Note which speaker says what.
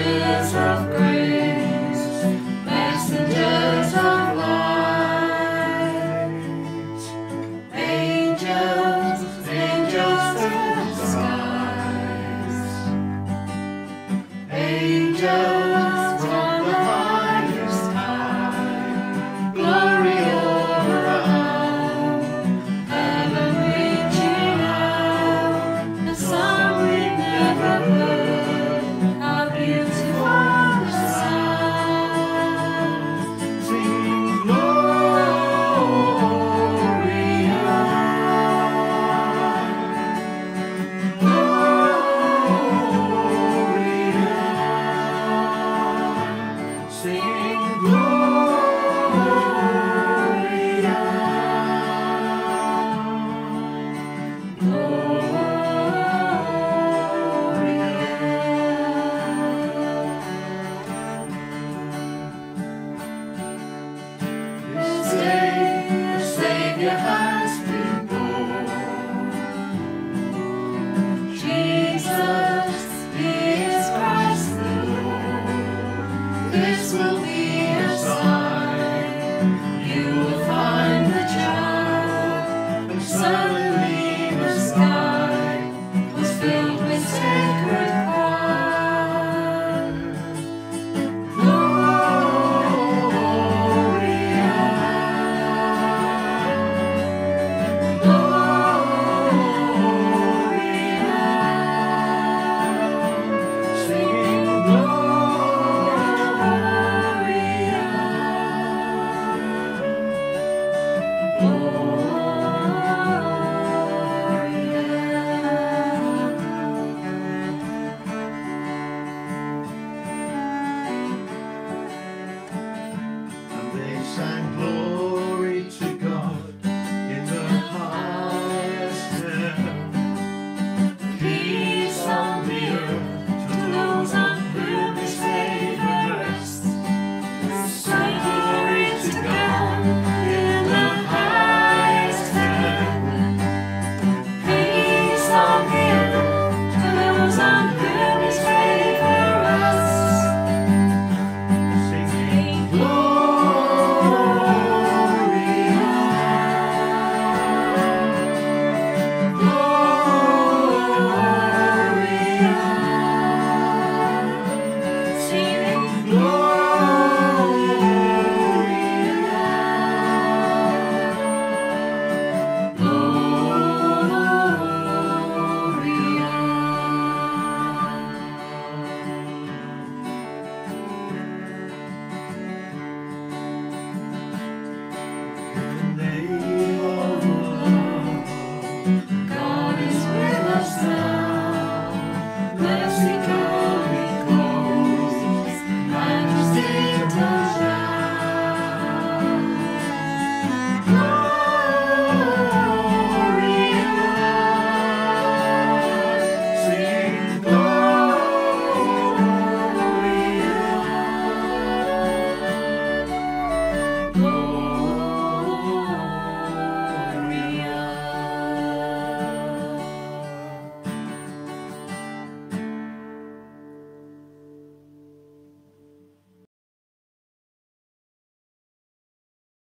Speaker 1: Messengers of grace, singing Gloria,